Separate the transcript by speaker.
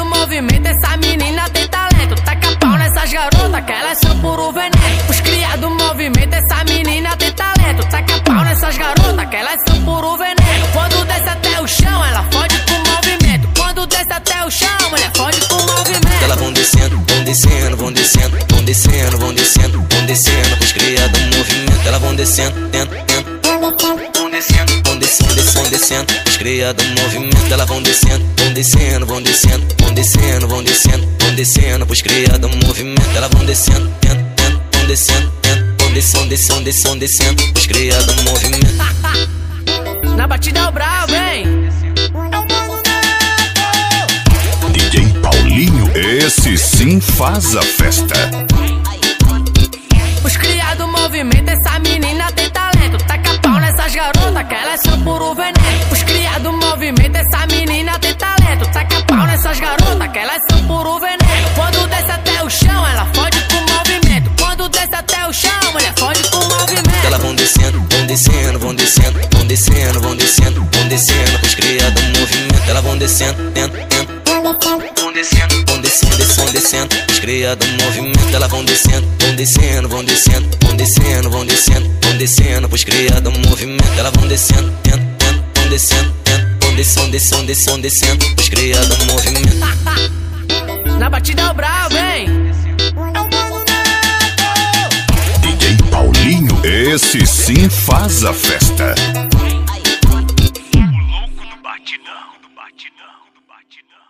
Speaker 1: do movimento, essa menina tem talento. Taca pau nessas garotas, que elas são puro veneno. Os cria do movimento, essa menina tem talento. Taca pau nessas garotas, que elas são puro veneno. Quando desce até o chão, ela fode com o movimento. Quando desce até o chão, mulher fode com o movimento. Ela
Speaker 2: vão descendo, vão descendo, vão descendo, vão descendo, vão descendo, vão descendo. Os cria do movimento, ela vão descendo, dentro, dentro. Vão descendo, vão descendo, descendo, descendo. Os criados movimento, elas vão descendo, vão descendo, vão descendo, vão descendo, vão descendo, vão descendo. Os criados movimento, elas vão descendo, dentro, dentro, vão descendo, dentro. Vão descendo, descendo, descendo, descendo. Os criados movimento.
Speaker 1: Na batida é o brabo, hein?
Speaker 3: DJ Paulinho, esse sim faz a festa.
Speaker 2: Descendo, dentro, dentro. Vão descendo, vão descendo, descendo, descendo. Os criados movimento, elas vão descendo, vão descendo, vão descendo, vão descendo, vão descendo, vão descendo. Os criados movimento, elas vão descendo, dentro, dentro, vão descendo, dentro. Vão descendo, descendo, descendo, descendo. Os criados movimento.
Speaker 1: Na batida é o brabo, hein?
Speaker 3: DJ Paulinho, esse sim faz a festa batidão, do batidão, do batidão.